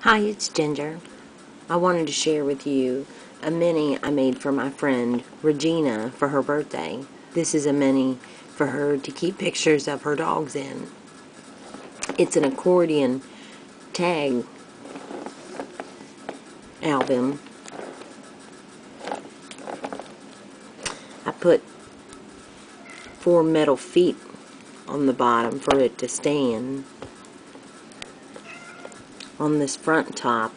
Hi, it's Ginger. I wanted to share with you a mini I made for my friend Regina for her birthday. This is a mini for her to keep pictures of her dogs in. It's an accordion tag album. I put four metal feet on the bottom for it to stand on this front top,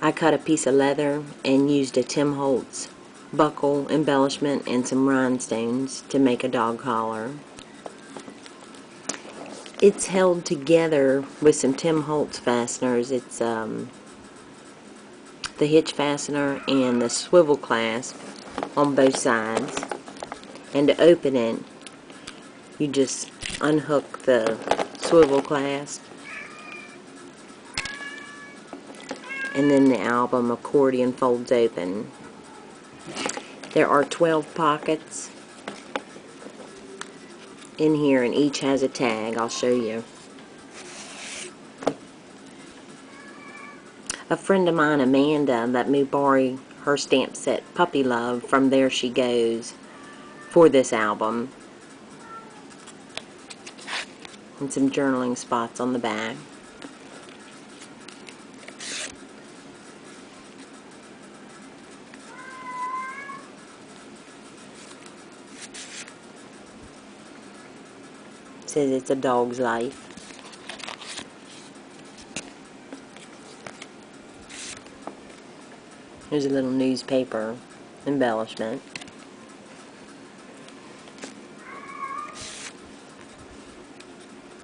I cut a piece of leather and used a Tim Holtz buckle embellishment and some rhinestones to make a dog collar. It's held together with some Tim Holtz fasteners. It's um, the hitch fastener and the swivel clasp on both sides. And to open it, you just unhook the swivel clasp and then the album accordion folds open. There are 12 pockets in here and each has a tag. I'll show you. A friend of mine, Amanda, let me borrow her stamp set Puppy Love from There She Goes for this album. And some journaling spots on the back. Says it's a dog's life. Here's a little newspaper embellishment.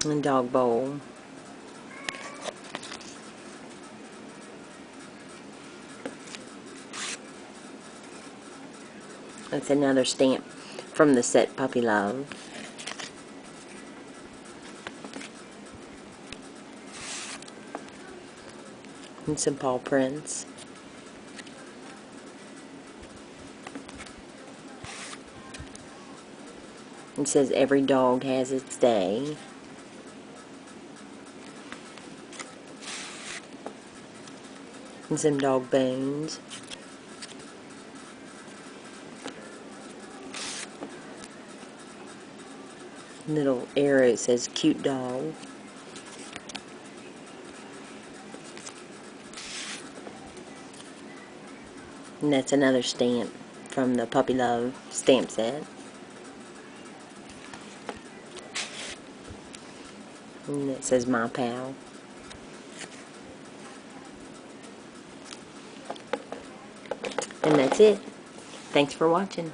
And dog bowl. That's another stamp from the set Puppy Love. And some paw prints. It says every dog has its day. And some dog bones. Little arrow says cute dog. And that's another stamp from the Puppy Love stamp set. And it says My Pal. And that's it. Thanks for watching.